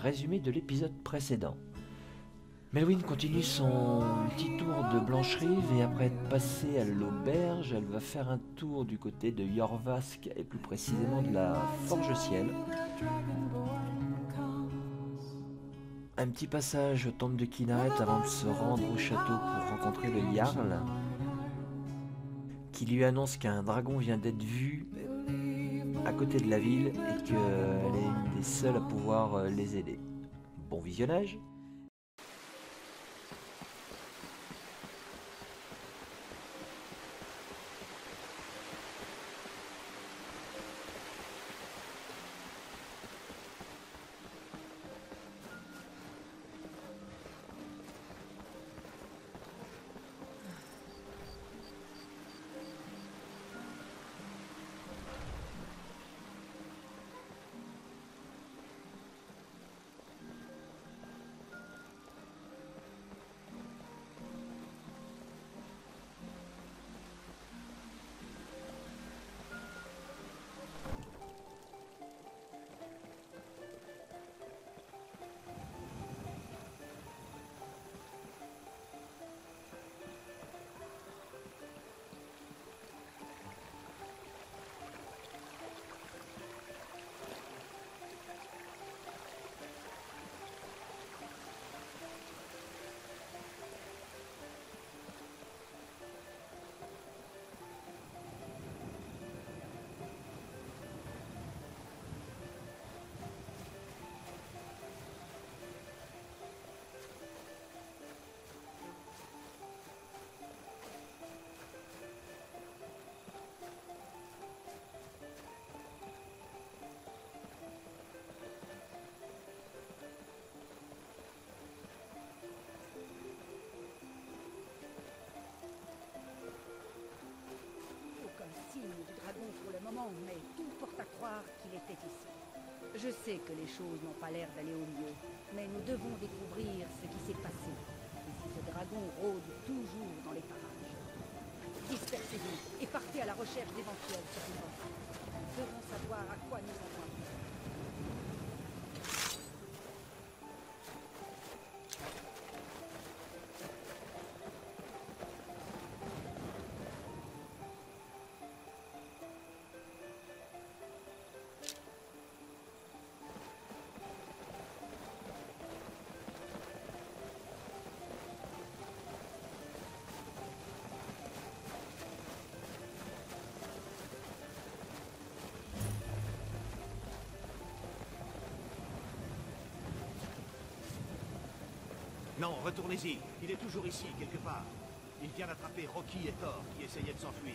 résumé de l'épisode précédent. Melwyn continue son petit tour de Blancherive et après être passée à l'auberge, elle va faire un tour du côté de Yorvask et plus précisément de la Forge Ciel. Un petit passage au temple de Kinaret avant de se rendre au château pour rencontrer le Jarl qui lui annonce qu'un dragon vient d'être vu à côté de la ville et qu'elle est une des seules à pouvoir euh, les aider. Bon visionnage mais tout porte à croire qu'il était ici. Je sais que les choses n'ont pas l'air d'aller au mieux, mais nous devons découvrir ce qui s'est passé. Et si ce dragon rôde toujours dans les parages. Dispersez-vous et partez à la recherche d'éventuels survivants. Nous devons savoir à quoi nous en Non, retournez-y. Il est toujours ici, quelque part. Il vient d'attraper Rocky et Thor, qui essayaient de s'enfuir.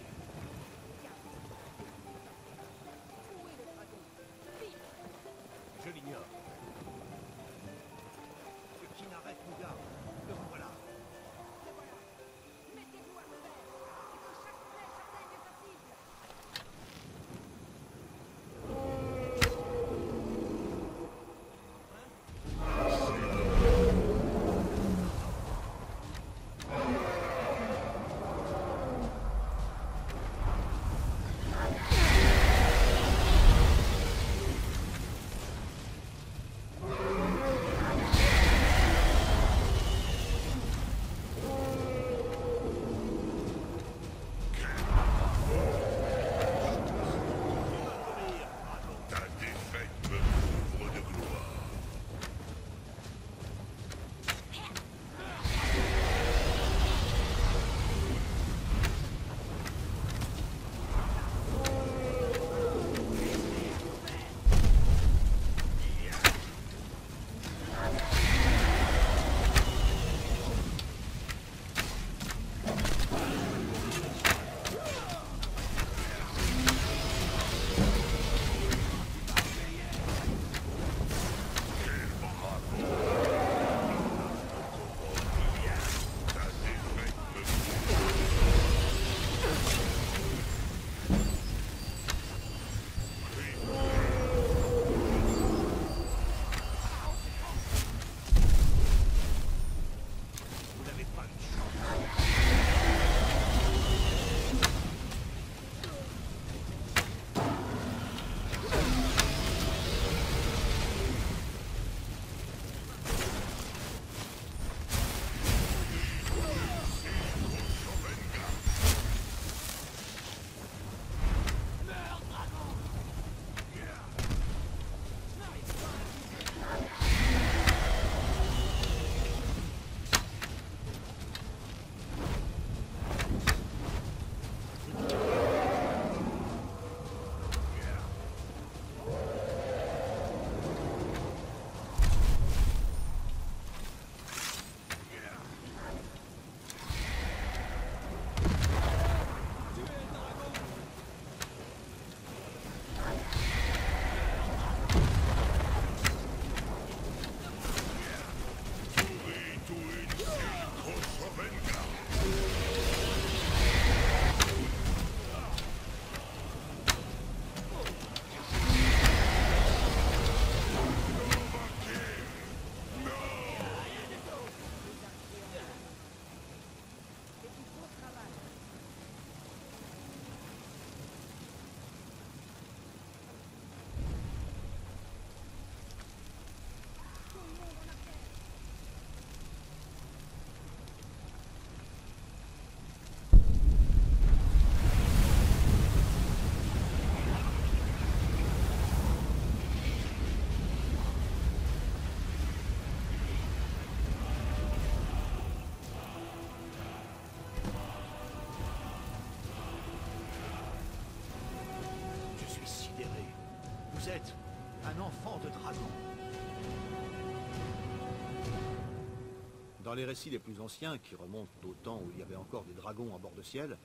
Dans les récits les plus anciens, qui remontent au temps où il y avait encore des dragons à bord de ciel,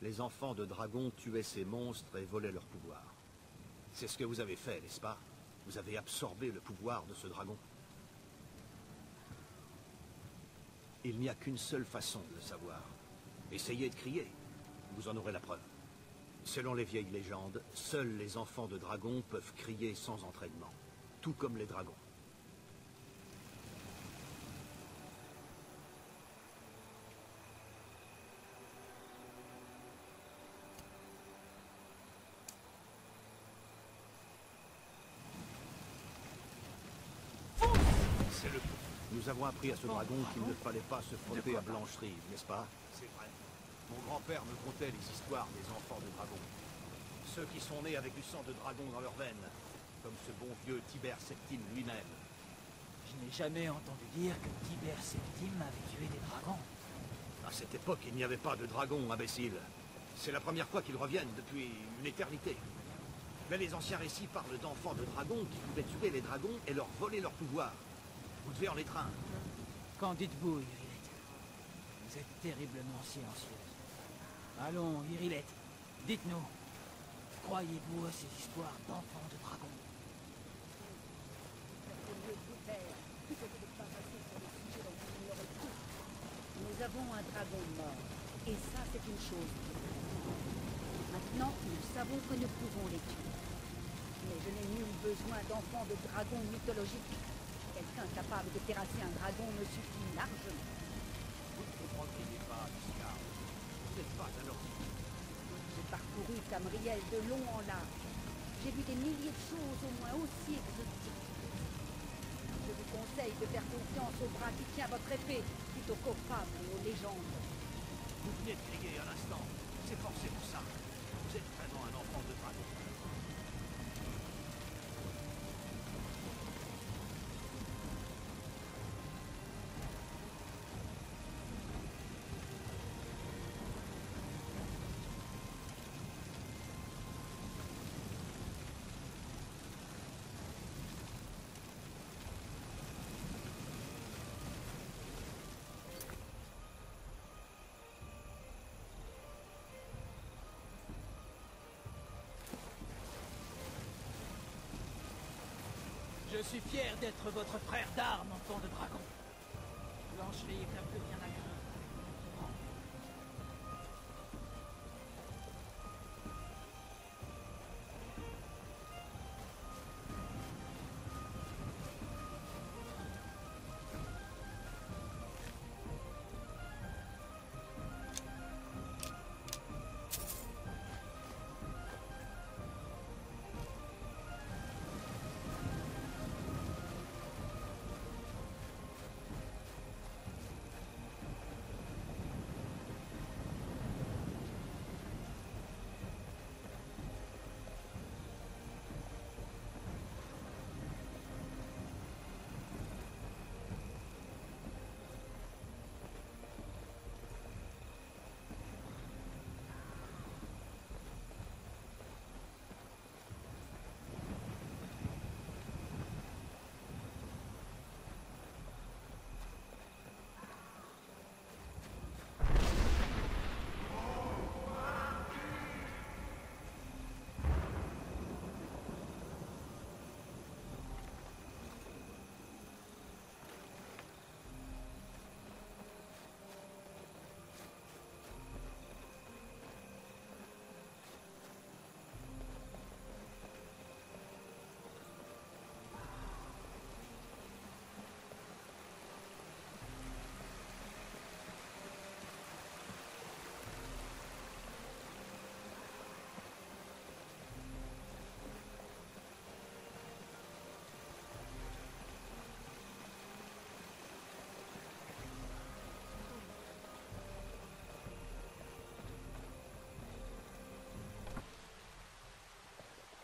les enfants de dragons tuaient ces monstres et volaient leur pouvoir. C'est ce que vous avez fait, n'est-ce pas? Vous avez absorbé le pouvoir de ce dragon. Il n'y a qu'une seule façon de le savoir. Essayez de crier. Vous en aurez la preuve. Selon les vieilles légendes, seuls les enfants de dragons peuvent crier sans entraînement. Tout comme les dragons. C'est le Nous avons appris à ce dragon qu'il ne fallait pas se frotter à Blancherie, n'est-ce pas? C'est vrai. Mon grand-père me contait les histoires des enfants de dragons. Ceux qui sont nés avec du sang de dragon dans leurs veines, comme ce bon vieux Tibère Septime lui-même. Je n'ai jamais entendu dire que Tibère Septime avait tué des dragons. À cette époque, il n'y avait pas de dragons, imbécile. C'est la première fois qu'ils reviennent depuis une éternité. Mais les anciens récits parlent d'enfants de dragons qui pouvaient tuer les dragons et leur voler leur pouvoir. Vous devez en étreindre. Qu'en dites-vous, Irilette? Vous êtes terriblement silencieuse. Allons, Irilette, dites-nous. Croyez-vous à ces histoires d'enfants de dragons? Nous avons un dragon mort. Et ça, c'est une chose. Maintenant, nous savons que nous pouvons les tuer. Mais je n'ai nul besoin d'enfants de dragons mythologiques. Quelqu'un capable de terrasser un dragon me suffit largement. Vous ne comprendriez pas, Giscard. Vous n'êtes pas ordinaire. J'ai parcouru Tamriel de long en large. J'ai vu des milliers de choses au moins aussi exotiques. Je vous conseille de faire confiance au bras qui tient votre épée plutôt qu'aux fables et aux légendes. Vous venez de crier à l'instant. C'est forcément ça. Je suis fier d'être votre frère d'armes, enfant de dragon.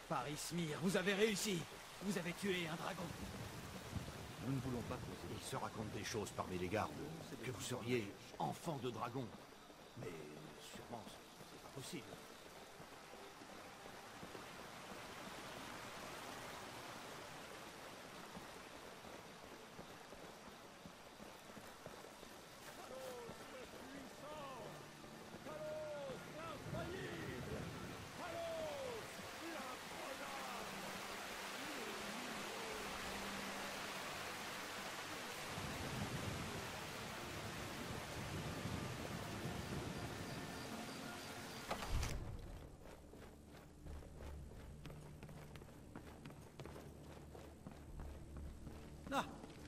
Craindre. Paris Smir, vous avez réussi. Vous avez tué un dragon. Nous ne voulons pas causer. Il se raconte des choses parmi les gardes. Que vous seriez enfant de dragon. Mais sûrement, c'est pas possible.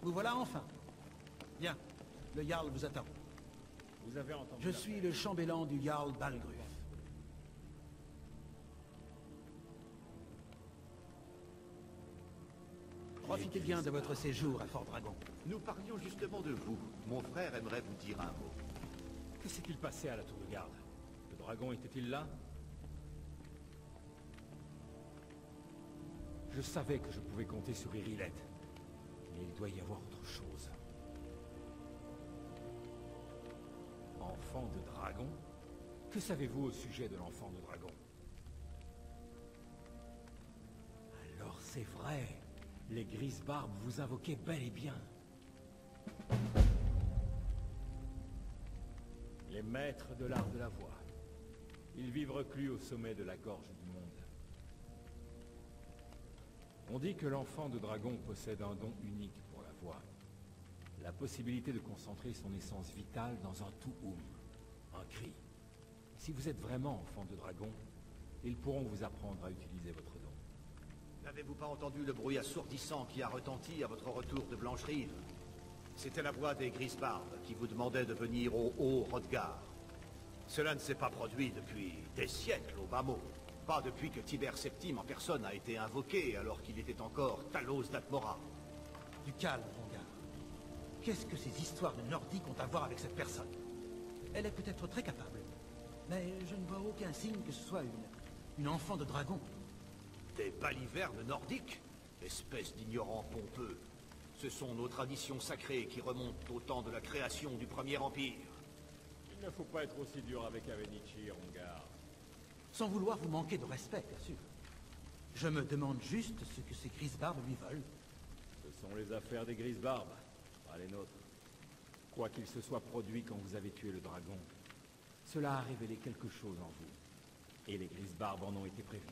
Vous voilà enfin. Bien, le Jarl vous attend. Vous avez entendu Je suis le chambellan du Jarl Balgruf. Profitez bien de votre séjour à Fort Dragon. Nous parlions justement de vous. Mon frère aimerait vous dire un mot. Que s'est-il passé à la tour de garde? Le dragon était-il là? Je savais que je pouvais compter sur Irilette. Il doit y avoir autre chose. Enfant de dragon? Que savez-vous au sujet de l'enfant de dragon? Alors c'est vrai. Les grises barbes vous invoquaient bel et bien. Les maîtres de l'art de la voix. Ils vivent reclus au sommet de la gorge du monde. On dit que l'enfant de dragon possède un don unique pour la voix. La possibilité de concentrer son essence vitale dans un tout oum, un cri. Si vous êtes vraiment enfant de dragon, ils pourront vous apprendre à utiliser votre don. N'avez-vous pas entendu le bruit assourdissant qui a retenti à votre retour de Blancherive C'était la voix des Grisbarbes qui vous demandait de venir au Haut Rodgar. Cela ne s'est pas produit depuis des siècles au bas mot. Pas depuis que Tibère Septime en personne a été invoqué alors qu'il était encore Talos d'Atmora. Du calme, mon gars. Qu'est-ce que ces histoires de Nordiques ont à voir avec cette personne? Elle est peut-être très capable, mais je ne vois aucun signe que ce soit une, une enfant de dragon. Des balivernes nordiques? Espèce d'ignorants pompeux. Ce sont nos traditions sacrées qui remontent au temps de la création du Premier Empire. Il ne faut pas être aussi dur avec Avenichi, Rongar. Sans vouloir vous manquer de respect, bien sûr. Je me demande juste ce que ces grises barbes lui veulent. Ce sont les affaires des grises barbes, pas les nôtres. Quoi qu'il se soit produit quand vous avez tué le dragon, cela a révélé quelque chose en vous. Et les grises barbes en ont été prévenus.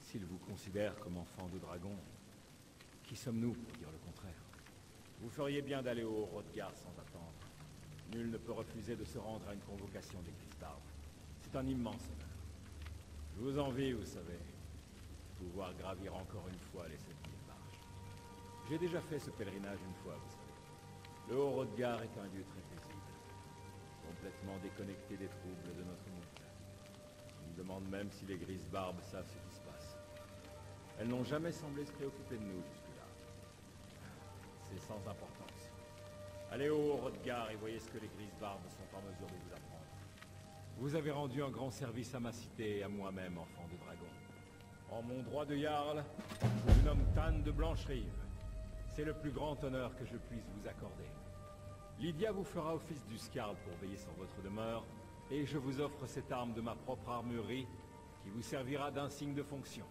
S'ils vous considèrent comme enfant de dragon, qui sommes-nous pour dire le contraire? Vous feriez bien d'aller au Rodgar sans attendre. Nul ne peut refuser de se rendre à une convocation des grises barbes. C'est un immense honneur. Je vous envie, vous savez, pouvoir gravir encore une fois les sept mille marches. J'ai déjà fait ce pèlerinage une fois, vous savez. Le Haut Rodgar est un lieu très paisible, complètement déconnecté des troubles de notre monde. Je me demande même si les grises barbes savent ce qui se passe. Elles n'ont jamais semblé se préoccuper de nous jusque-là. C'est sans importance. Allez au Haut Rodgar et voyez ce que les grises barbes sont en mesure de vous apprendre. Vous avez rendu un grand service à ma cité et à moi-même, enfant de dragon. En mon droit de Jarl, je vous nomme Tan de Blancherive. C'est le plus grand honneur que je puisse vous accorder. Lydia vous fera office du Scarl pour veiller sur votre demeure, et je vous offre cette arme de ma propre armurerie qui vous servira d'insigne de fonction.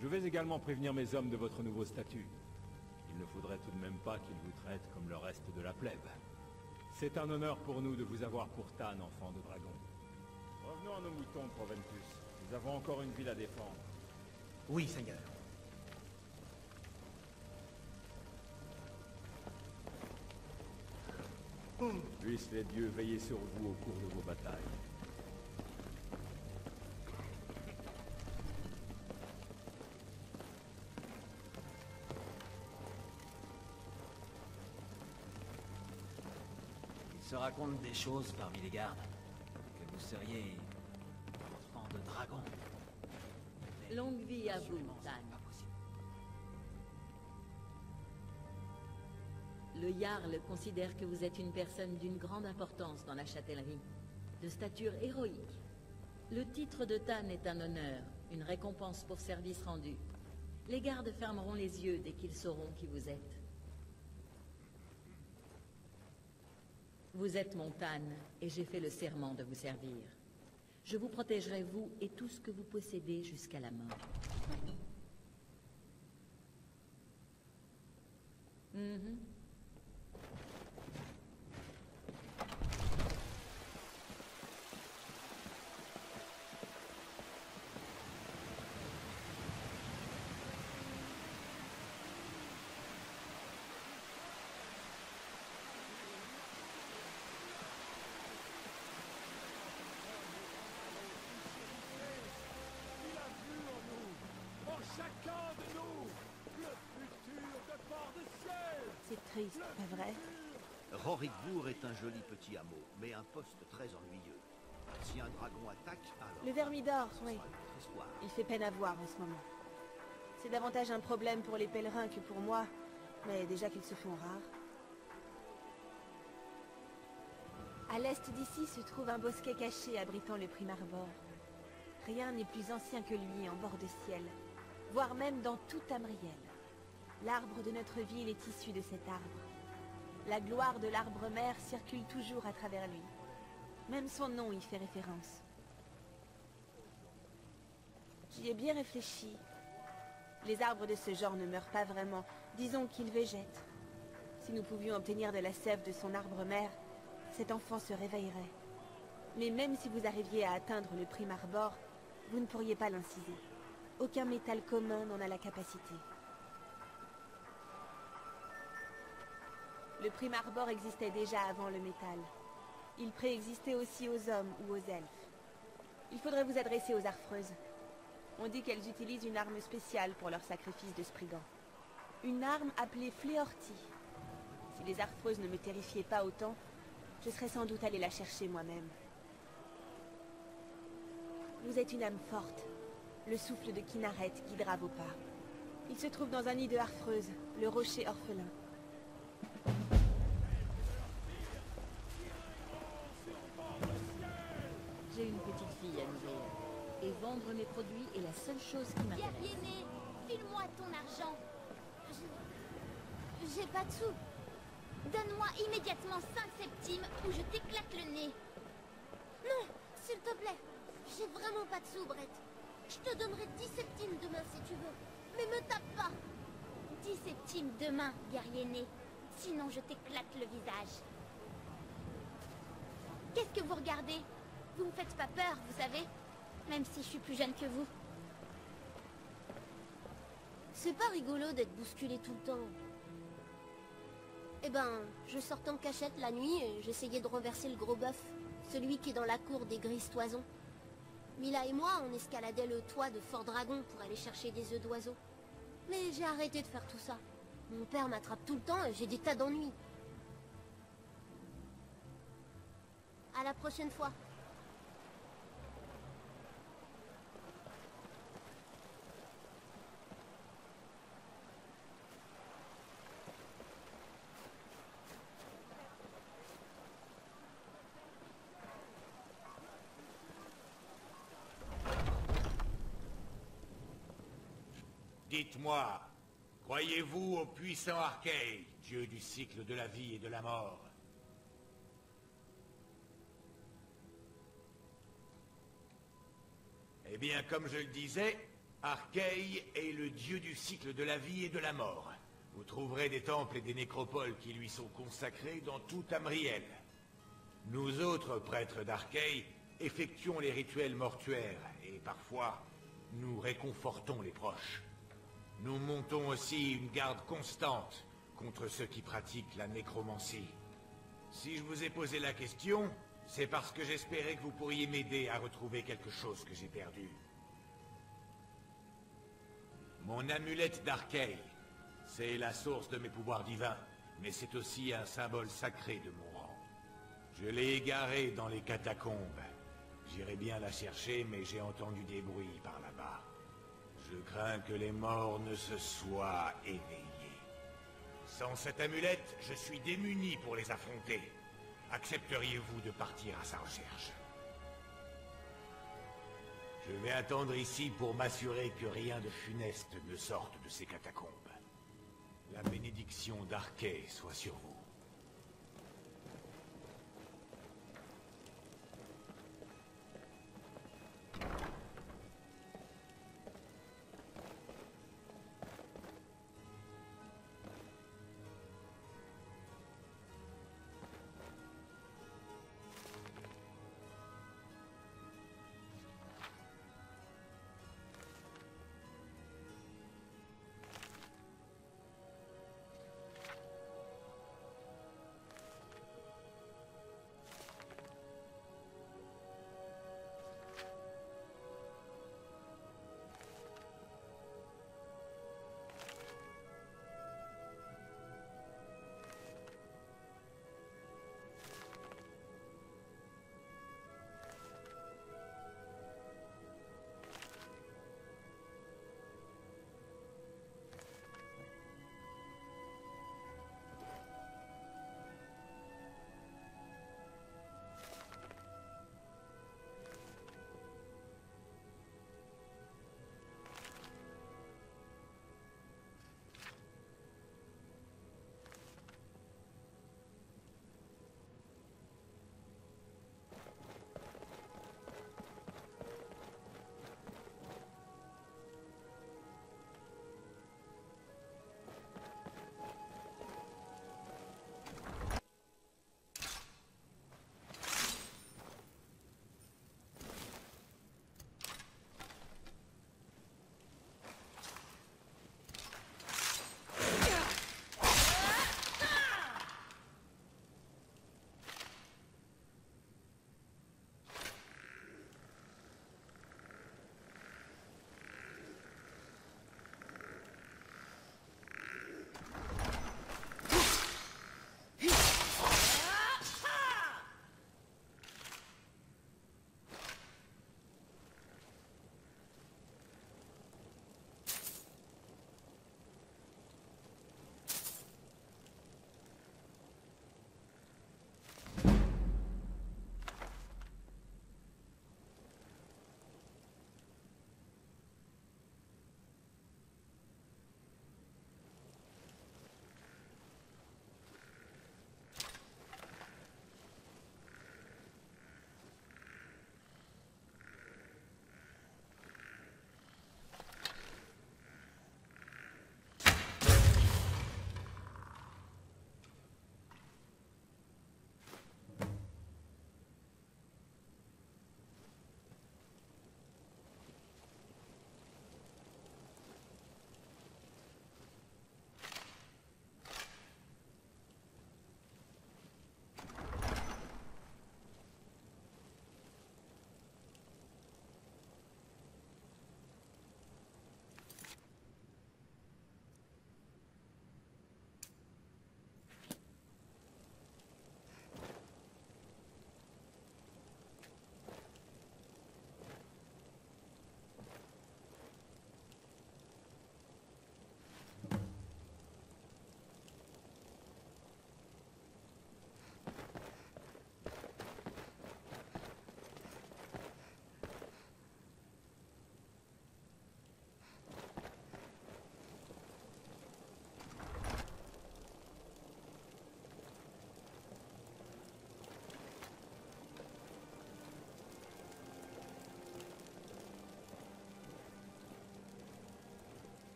Je vais également prévenir mes hommes de votre nouveau statut. Il ne faudrait tout de même pas qu'ils vous traitent comme le reste de la plèbe. C'est un honneur pour nous de vous avoir pour Tan, enfant de dragon. Revenons à nos moutons, Proventus. Nous avons encore une ville à défendre. Oui, Seigneur. Puissent les dieux veiller sur vous au cours de vos batailles. Il se raconte des choses parmi les gardes. Vous seriez enfant de dragon. Longue vie à vous. Le Jarl considère que vous êtes une personne d'une grande importance dans la châtellerie, de stature héroïque. Le titre de Tan est un honneur, une récompense pour service rendu. Les gardes fermeront les yeux dès qu'ils sauront qui vous êtes. Vous êtes mon et j'ai fait le serment de vous servir. Je vous protégerai, vous et tout ce que vous possédez jusqu'à la mort. Mhm. Il a vu en nous, en chacun de nous, le futur de port de ciel C'est pas vrai Rorikbourg est un joli petit hameau, mais un poste très ennuyeux. Si un dragon attaque, alors... Le Vermidor, oui. Il fait peine à voir en ce moment. C'est davantage un problème pour les pèlerins que pour moi, mais déjà qu'ils se font rares. À l'est d'ici se trouve un bosquet caché abritant le Primarbor. Rien n'est plus ancien que lui en bord de ciel, voire même dans tout Amriel. L'arbre de notre ville est issu de cet arbre. La gloire de l'arbre mère circule toujours à travers lui. Même son nom y fait référence. J'y ai bien réfléchi. Les arbres de ce genre ne meurent pas vraiment, disons qu'ils végètent. Si nous pouvions obtenir de la sève de son arbre mère, cet enfant se réveillerait. Mais même si vous arriviez à atteindre le prime arbor, vous ne pourriez pas l'inciser. Aucun métal commun n'en a la capacité. Le prime arbor existait déjà avant le métal. Il préexistait aussi aux hommes ou aux elfes. Il faudrait vous adresser aux arfreuses. On dit qu'elles utilisent une arme spéciale pour leur sacrifice de Spriggan. Une arme appelée Fléorti. Si les arfreuses ne me terrifiaient pas autant, je serais sans doute allée la chercher moi-même. Vous êtes une âme forte. Le souffle de Kinaret guidera vos pas. Il se trouve dans un nid de harfreuse, le rocher orphelin. J'ai une petite fille à nourrir. Et vendre mes produits est la seule chose qui m'intéresse. Guerrier file-moi ton argent. Je- J'ai pas de sous. Donne-moi immédiatement 5 septimes ou je t'éclate le nez. Non, s'il te plaît. J'ai vraiment pas de sous, Brett. Je te donnerai 10 septimes demain si tu veux. Mais me tape pas. 10 septimes demain, guerrier né. Sinon, je t'éclate le visage. Qu'est-ce que vous regardez? Vous me faites pas peur, vous savez Même si je suis plus jeune que vous. C'est pas rigolo d'être bousculé tout le temps. Eh ben, je sortais en cachette la nuit et j'essayais de renverser le gros bœuf, celui qui est dans la cour des grises toisons. Mila et moi, on escaladait le toit de Fort Dragon pour aller chercher des œufs d'oiseaux. Mais j'ai arrêté de faire tout ça. Mon père m'attrape tout le temps et j'ai des tas d'ennuis. À la prochaine fois. Dites-moi, croyez-vous au puissant Arkeil, dieu du cycle de la vie et de la mort? Eh bien, comme je le disais, Arkeil est le dieu du cycle de la vie et de la mort. Vous trouverez des temples et des nécropoles qui lui sont consacrés dans tout Amriel. Nous autres prêtres d'Arkeil effectuons les rituels mortuaires et parfois nous réconfortons les proches. Nous montons aussi une garde constante contre ceux qui pratiquent la nécromancie. Si je vous ai posé la question, c'est parce que j'espérais que vous pourriez m'aider à retrouver quelque chose que j'ai perdu. Mon amulette d'Arkeil, c'est la source de mes pouvoirs divins, mais c'est aussi un symbole sacré de mon rang. Je l'ai égarée dans les catacombes. J'irai bien la chercher, mais j'ai entendu des bruits par. Je crains que les morts ne se soient éveillés. Sans cette amulette, je suis démuni pour les affronter. Accepteriez-vous de partir à sa recherche? Je vais attendre ici pour m'assurer que rien de funeste ne sorte de ces catacombes. La bénédiction d'Arkay soit sur vous.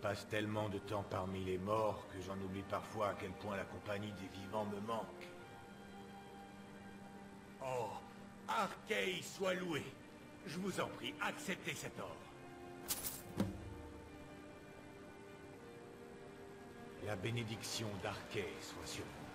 Passe tellement de temps parmi les morts que j'en oublie parfois à quel point la compagnie des vivants me manque. Oh, Arkay soit loué. Je vous en prie, acceptez cet ordre. La bénédiction d'Arkay soit sur vous.